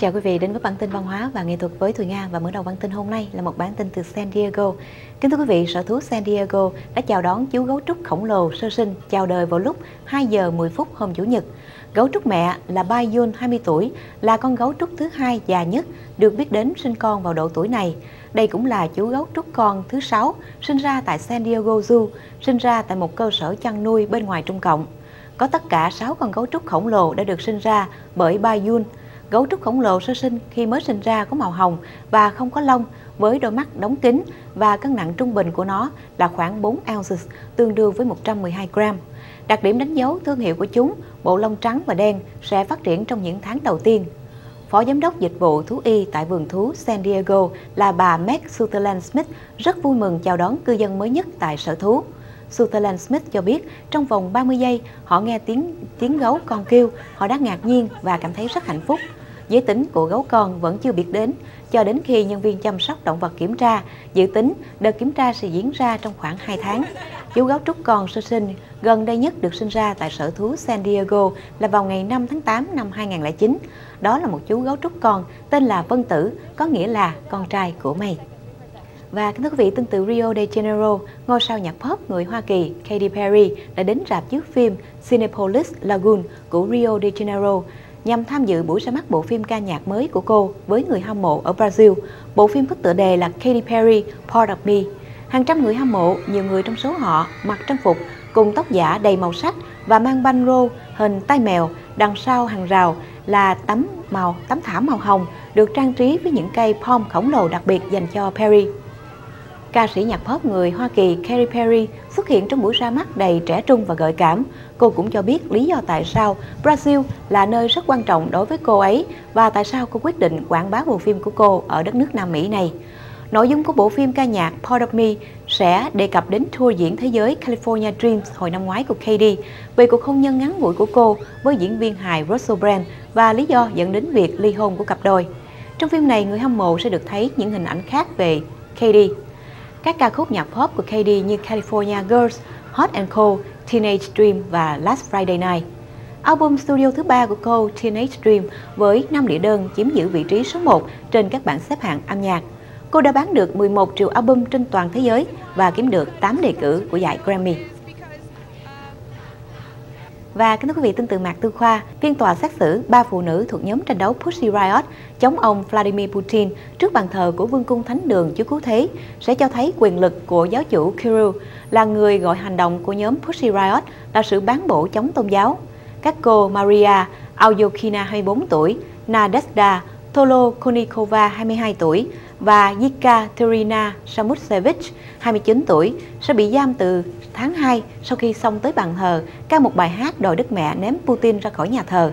Chào quý vị đến với bản tin văn hóa và nghệ thuật với Thùy Nga và mở đầu bản tin hôm nay là một bản tin từ San Diego. Kính thưa quý vị, sở thú San Diego đã chào đón chú gấu trúc khổng lồ sơ sinh chào đời vào lúc 2 giờ 10 phút hôm Chủ nhật. Gấu trúc mẹ là Bayun 20 tuổi, là con gấu trúc thứ hai già nhất được biết đến sinh con vào độ tuổi này. Đây cũng là chú gấu trúc con thứ sáu sinh ra tại San Diego Zoo, sinh ra tại một cơ sở chăn nuôi bên ngoài Trung Cộng. Có tất cả 6 con gấu trúc khổng lồ đã được sinh ra bởi Bayun. Gấu trúc khổng lồ sơ sinh khi mới sinh ra có màu hồng và không có lông, với đôi mắt đóng kín và cân nặng trung bình của nó là khoảng 4 ounces, tương đương với 112 gram. Đặc điểm đánh dấu thương hiệu của chúng, bộ lông trắng và đen sẽ phát triển trong những tháng đầu tiên. Phó Giám đốc Dịch vụ Thú Y tại vườn thú San Diego là bà Meg Sutherland Smith rất vui mừng chào đón cư dân mới nhất tại sở thú. Sutherland Smith cho biết trong vòng 30 giây họ nghe tiếng tiếng gấu con kêu, họ đã ngạc nhiên và cảm thấy rất hạnh phúc. Giới tính của gấu con vẫn chưa biết đến, cho đến khi nhân viên chăm sóc động vật kiểm tra, dự tính đợt kiểm tra sẽ diễn ra trong khoảng 2 tháng. Chú gấu trúc con sơ sinh gần đây nhất được sinh ra tại sở thú San Diego là vào ngày 5 tháng 8 năm 2009. Đó là một chú gấu trúc con tên là Vân Tử, có nghĩa là con trai của mày. Và kính thưa quý vị, tương tự Rio de Janeiro, ngôi sao nhạc pop người Hoa Kỳ Katy Perry đã đến rạp chiếu phim Cinepolis Lagoon của Rio de Janeiro nhằm tham dự buổi ra mắt bộ phim ca nhạc mới của cô với người hâm mộ ở Brazil. Bộ phim có tựa đề là Katy Perry, Part of Me. Hàng trăm người hâm mộ, nhiều người trong số họ mặc trang phục cùng tóc giả đầy màu sắc và mang banh rô hình tai mèo đằng sau hàng rào là tấm màu tấm thảm màu hồng được trang trí với những cây palm khổng lồ đặc biệt dành cho Perry. Ca sĩ nhạc pop người Hoa Kỳ Katy Perry xuất hiện trong buổi ra mắt đầy trẻ trung và gợi cảm. Cô cũng cho biết lý do tại sao Brazil là nơi rất quan trọng đối với cô ấy và tại sao cô quyết định quảng bá bộ phim của cô ở đất nước Nam Mỹ này. Nội dung của bộ phim ca nhạc Part of Me sẽ đề cập đến tour diễn thế giới California Dreams hồi năm ngoái của Katy về cuộc hôn nhân ngắn ngủi của cô với diễn viên hài Russell Brand và lý do dẫn đến việc ly hôn của cặp đôi. Trong phim này, người hâm mộ sẽ được thấy những hình ảnh khác về Katy. Các ca khúc nhạc pop của Katy như California Girls, Hot and Cold, Teenage Dream và Last Friday Night. Album studio thứ ba của cô Teenage Dream với 5 đĩa đơn chiếm giữ vị trí số 1 trên các bảng xếp hạng âm nhạc. Cô đã bán được 11 triệu album trên toàn thế giới và kiếm được 8 đề cử của giải Grammy. Và kính thưa quý vị, tin từ Mạc Tư Khoa, phiên tòa xét xử ba phụ nữ thuộc nhóm tranh đấu Pussy Riot chống ông Vladimir Putin trước bàn thờ của Vương cung Thánh đường Chúa Cứu Thế sẽ cho thấy quyền lực của giáo chủ Kirill là người gọi hành động của nhóm Pussy Riot là sự bán bổ chống tôn giáo. Các cô Maria Aljokina 24 tuổi, Nadezhda Tolokonikova 22 tuổi và Yekaterina Samutsevich 29 tuổi, sẽ bị giam từ tháng 2 sau khi xong tới bàn thờ, ca một bài hát đòi đức mẹ ném Putin ra khỏi nhà thờ.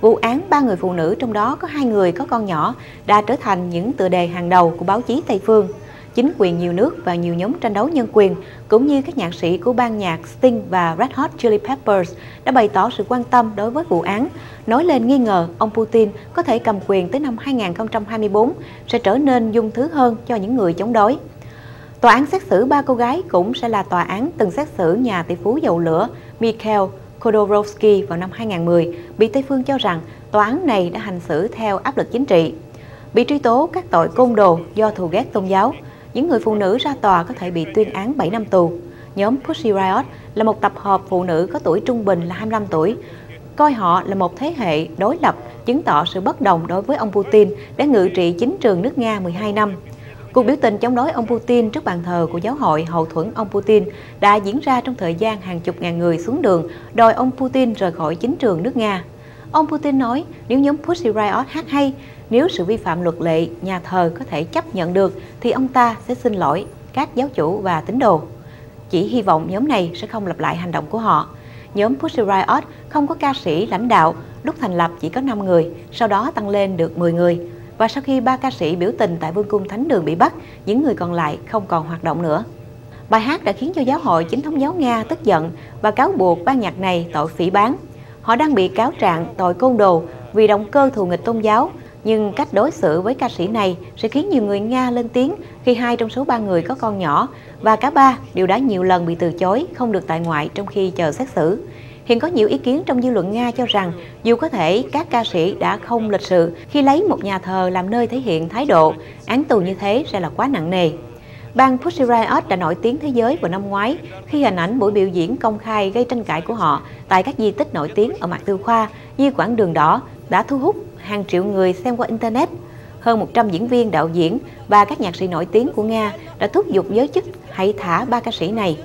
Vụ án ba người phụ nữ, trong đó có hai người có con nhỏ, đã trở thành những tựa đề hàng đầu của báo chí Tây phương. Chính quyền nhiều nước và nhiều nhóm tranh đấu nhân quyền cũng như các nhạc sĩ của ban nhạc Sting và Red Hot Chili Peppers đã bày tỏ sự quan tâm đối với vụ án, nói lên nghi ngờ ông Putin có thể cầm quyền tới năm 2024 sẽ trở nên dung thứ hơn cho những người chống đối. Tòa án xét xử ba cô gái cũng sẽ là tòa án từng xét xử nhà tỷ phú dầu lửa Mikhail Khodorkovsky vào năm 2010, bị Tây phương cho rằng tòa án này đã hành xử theo áp lực chính trị. Bị truy tố các tội côn đồ do thù ghét tôn giáo, những người phụ nữ ra tòa có thể bị tuyên án 7 năm tù. Nhóm Pussy Riot là một tập hợp phụ nữ có tuổi trung bình là 25 tuổi, coi họ là một thế hệ đối lập, chứng tỏ sự bất đồng đối với ông Putin đã ngự trị chính trường nước Nga 12 năm. Cuộc biểu tình chống đối ông Putin trước bàn thờ của giáo hội hậu thuẫn ông Putin đã diễn ra trong thời gian hàng chục ngàn người xuống đường đòi ông Putin rời khỏi chính trường nước Nga. Ông Putin nói nếu nhóm Pussy Riot hát hay, nếu sự vi phạm luật lệ nhà thờ có thể chấp nhận được thì ông ta sẽ xin lỗi các giáo chủ và tín đồ. Chỉ hy vọng nhóm này sẽ không lặp lại hành động của họ. Nhóm Pussy Riot không có ca sĩ lãnh đạo, lúc thành lập chỉ có 5 người, sau đó tăng lên được 10 người. Và sau khi ba ca sĩ biểu tình tại Vương cung Thánh đường bị bắt, những người còn lại không còn hoạt động nữa. Bài hát đã khiến cho giáo hội chính thống giáo Nga tức giận và cáo buộc ban nhạc này tội phỉ bán. Họ đang bị cáo trạng tội côn đồ vì động cơ thù nghịch tôn giáo, nhưng cách đối xử với ca sĩ này sẽ khiến nhiều người Nga lên tiếng khi hai trong số ba người có con nhỏ và cả ba đều đã nhiều lần bị từ chối không được tại ngoại trong khi chờ xét xử. Hiện có nhiều ý kiến trong dư luận Nga cho rằng dù có thể các ca sĩ đã không lịch sự khi lấy một nhà thờ làm nơi thể hiện thái độ, án tù như thế sẽ là quá nặng nề. Bang Pussy Riot đã nổi tiếng thế giới vào năm ngoái khi hình ảnh buổi biểu diễn công khai gây tranh cãi của họ tại các di tích nổi tiếng ở mặt tư khoa như quãng đường đỏ đã thu hút hàng triệu người xem qua Internet. Hơn 100 diễn viên, đạo diễn và các nhạc sĩ nổi tiếng của Nga đã thúc giục giới chức hãy thả ba ca sĩ này.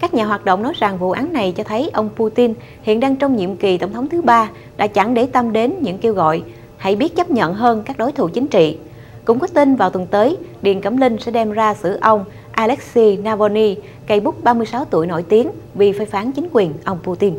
Các nhà hoạt động nói rằng vụ án này cho thấy ông Putin hiện đang trong nhiệm kỳ tổng thống thứ ba đã chẳng để tâm đến những kêu gọi hãy biết chấp nhận hơn các đối thủ chính trị. Cũng có tin vào tuần tới, Điện Cẩm Linh sẽ đem ra xử ông Alexei Navalny, cây bút 36 tuổi nổi tiếng vì phê phán chính quyền ông Putin.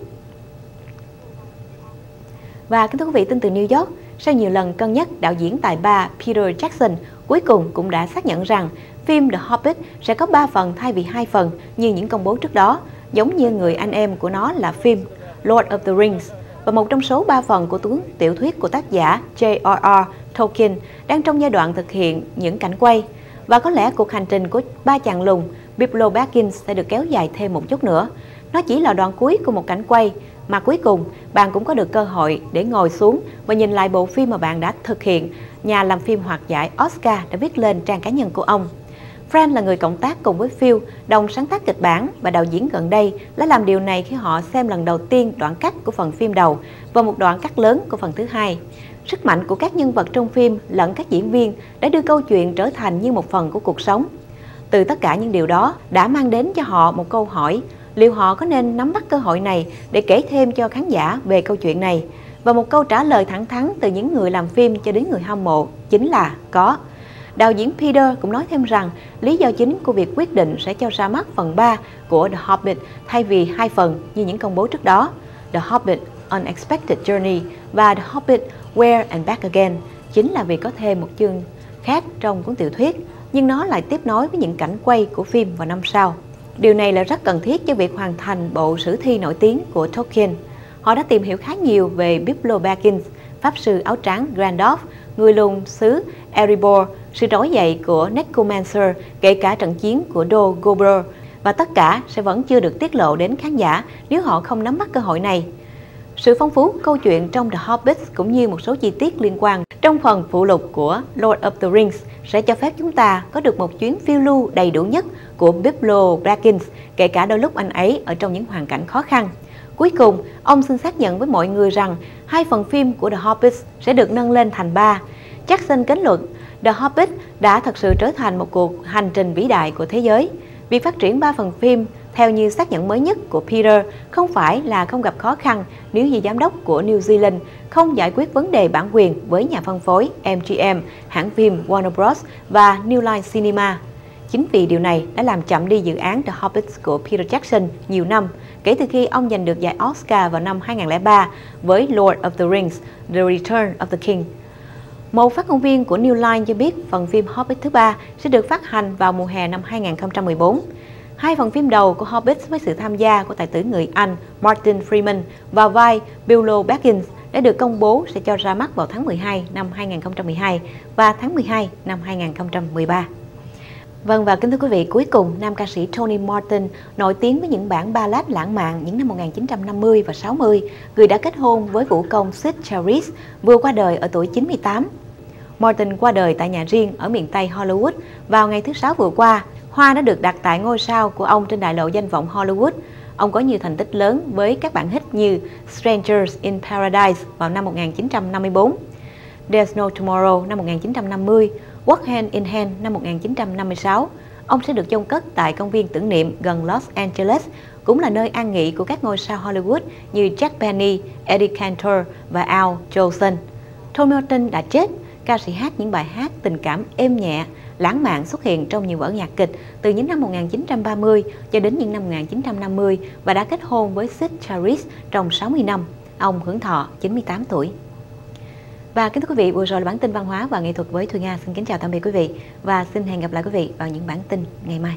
Và kính thưa quý vị, tin từ New York, sau nhiều lần cân nhắc, đạo diễn tài ba Peter Jackson cuối cùng cũng đã xác nhận rằng phim The Hobbit sẽ có 3 phần thay vì 2 phần như những công bố trước đó, giống như người anh em của nó là phim Lord of the Rings và một trong số 3 phần của cuốn tiểu thuyết của tác giả J.R.R. Tolkien đang trong giai đoạn thực hiện những cảnh quay. Và có lẽ cuộc hành trình của ba chàng lùng Bilbo Baggins sẽ được kéo dài thêm một chút nữa. Nó chỉ là đoạn cuối của một cảnh quay mà cuối cùng bạn cũng có được cơ hội để ngồi xuống và nhìn lại bộ phim mà bạn đã thực hiện. Nhà làm phim hoạt giải Oscar đã viết lên trang cá nhân của ông. Fran là người cộng tác cùng với Phil, đồng sáng tác kịch bản và đạo diễn gần đây đã làm điều này khi họ xem lần đầu tiên đoạn cắt của phần phim đầu và một đoạn cắt lớn của phần thứ hai. Sức mạnh của các nhân vật trong phim lẫn các diễn viên đã đưa câu chuyện trở thành như một phần của cuộc sống. Từ tất cả những điều đó đã mang đến cho họ một câu hỏi liệu họ có nên nắm bắt cơ hội này để kể thêm cho khán giả về câu chuyện này? Và một câu trả lời thẳng thắn từ những người làm phim cho đến người hâm mộ chính là có. Đạo diễn Peter cũng nói thêm rằng lý do chính của việc quyết định sẽ cho ra mắt phần 3 của The Hobbit thay vì hai phần như những công bố trước đó, The Hobbit Unexpected Journey và The Hobbit Where and Back Again chính là vì có thêm một chương khác trong cuốn tiểu thuyết, nhưng nó lại tiếp nối với những cảnh quay của phim vào năm sau. Điều này là rất cần thiết cho việc hoàn thành bộ sử thi nổi tiếng của Tolkien. Họ đã tìm hiểu khá nhiều về Bilbo Baggins, pháp sư áo trắng Gandalf, người lùn xứ Erebor, sự trỗi dậy của Necromancer, kể cả trận chiến của Dol Guldur, và tất cả sẽ vẫn chưa được tiết lộ đến khán giả nếu họ không nắm bắt cơ hội này. Sự phong phú câu chuyện trong The Hobbit cũng như một số chi tiết liên quan trong phần phụ lục của Lord of the Rings sẽ cho phép chúng ta có được một chuyến phiêu lưu đầy đủ nhất của Bilbo Baggins, kể cả đôi lúc anh ấy ở trong những hoàn cảnh khó khăn. Cuối cùng, ông xin xác nhận với mọi người rằng hai phần phim của The Hobbit sẽ được nâng lên thành ba. Jackson kết luận, The Hobbit đã thật sự trở thành một cuộc hành trình vĩ đại của thế giới. Việc phát triển ba phần phim theo như xác nhận mới nhất của Peter, không phải là không gặp khó khăn nếu như giám đốc của New Zealand không giải quyết vấn đề bản quyền với nhà phân phối MGM, hãng phim Warner Bros. và New Line Cinema. Chính vì điều này đã làm chậm đi dự án The Hobbit của Peter Jackson nhiều năm, kể từ khi ông giành được giải Oscar vào năm 2003 với Lord of the Rings, The Return of the King. Một phát ngôn viên của New Line cho biết phần phim Hobbit thứ ba sẽ được phát hành vào mùa hè năm 2014. Hai phần phim đầu của Hobbit với sự tham gia của tài tử người Anh Martin Freeman và vai Bilbo Baggins đã được công bố sẽ cho ra mắt vào tháng 12 năm 2012 và tháng 12 năm 2013. Vâng và kính thưa quý vị, cuối cùng nam ca sĩ Tony Martin nổi tiếng với những bản ballad lãng mạn những năm 1950 và 60, người đã kết hôn với vũ công Sid Charisse vừa qua đời ở tuổi 98. Martin qua đời tại nhà riêng ở miền Tây Hollywood vào ngày thứ Sáu vừa qua Hoa đã được đặt tại ngôi sao của ông trên đại lộ danh vọng Hollywood. Ông có nhiều thành tích lớn với các bản hit như Strangers in Paradise vào năm 1954, There's No Tomorrow năm 1950, Walk Hand in Hand năm 1956. Ông sẽ được chôn cất tại công viên tưởng niệm gần Los Angeles, cũng là nơi an nghỉ của các ngôi sao Hollywood như Jack Benny, Eddie Cantor và Al Jolson. Tom Milton đã chết, ca sĩ hát những bài hát tình cảm êm nhẹ, lãng mạn xuất hiện trong nhiều vở nhạc kịch từ những năm 1930 cho đến những năm 1950 và đã kết hôn với Sid Charis trong 60 năm. Ông hưởng thọ 98 tuổi. Và kính thưa quý vị, vừa rồi là bản tin văn hóa và nghệ thuật với Thùy Nga. Xin kính chào tạm biệt quý vị và xin hẹn gặp lại quý vị vào những bản tin ngày mai.